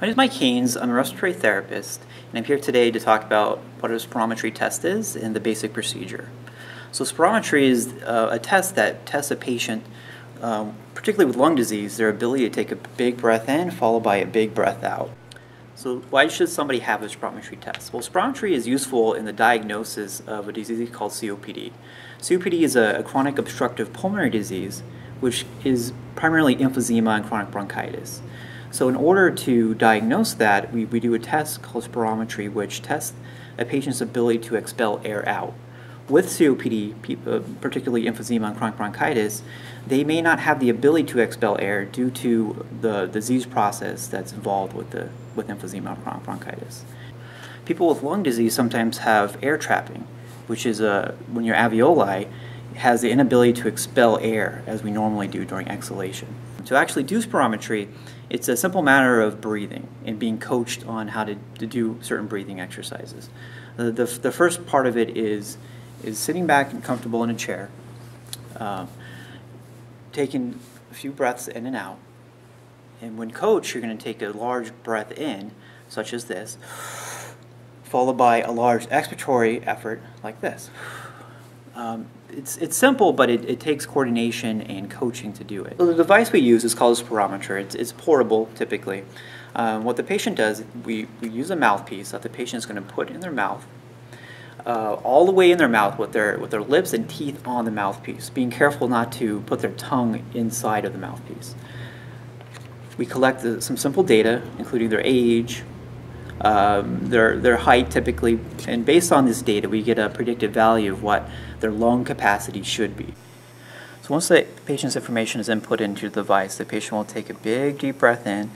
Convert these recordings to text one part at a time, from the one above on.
My name is Mike Haynes. I'm a respiratory therapist, and I'm here today to talk about what a spirometry test is and the basic procedure. So spirometry is uh, a test that tests a patient, um, particularly with lung disease, their ability to take a big breath in followed by a big breath out. So why should somebody have a spirometry test? Well, spirometry is useful in the diagnosis of a disease called COPD. COPD is a, a chronic obstructive pulmonary disease, which is primarily emphysema and chronic bronchitis. So in order to diagnose that, we, we do a test called spirometry, which tests a patient's ability to expel air out. With COPD, uh, particularly emphysema and chronic bronchitis, they may not have the ability to expel air due to the disease process that's involved with, the, with emphysema and chronic bronchitis. People with lung disease sometimes have air trapping, which is a, when your alveoli has the inability to expel air as we normally do during exhalation. To actually do spirometry, it's a simple matter of breathing and being coached on how to, to do certain breathing exercises. The, the, the, first part of it is, is sitting back and comfortable in a chair, uh, taking a few breaths in and out. And when coached, you're going to take a large breath in, such as this, followed by a large expiratory effort like this. Um, it's, it's simple, but it, it takes coordination and coaching to do it. So the device we use is called a spirometer. It's, it's portable, typically. Um, what the patient does, we, we use a mouthpiece that the patient is going to put in their mouth, uh, all the way in their mouth with their, with their lips and teeth on the mouthpiece, being careful not to put their tongue inside of the mouthpiece. We collect the, some simple data, including their age, um, their, their height typically, and based on this data, we get a predictive value of what their lung capacity should be. So once the patient's information is input into the device, the patient will take a big deep breath in,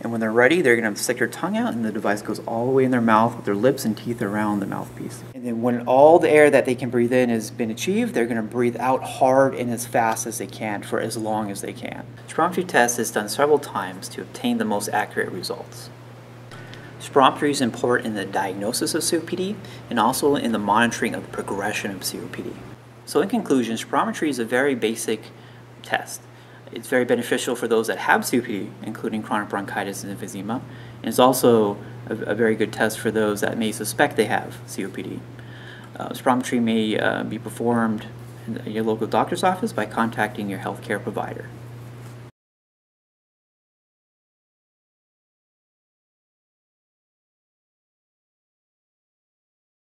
and when they're ready, they're going to stick their tongue out, and the device goes all the way in their mouth with their lips and teeth around the mouthpiece. And then when all the air that they can breathe in has been achieved, they're going to breathe out hard and as fast as they can for as long as they can. The Spirometry test is done several times to obtain the most accurate results. Spirometry is important in the diagnosis of COPD and also in the monitoring of the progression of COPD. So in conclusion, spirometry is a very basic test. It's very beneficial for those that have COPD, including chronic bronchitis and emphysema, and it's also a, a very good test for those that may suspect they have COPD. Uh, spirometry may uh, be performed in your local doctor's office by contacting your healthcare provider.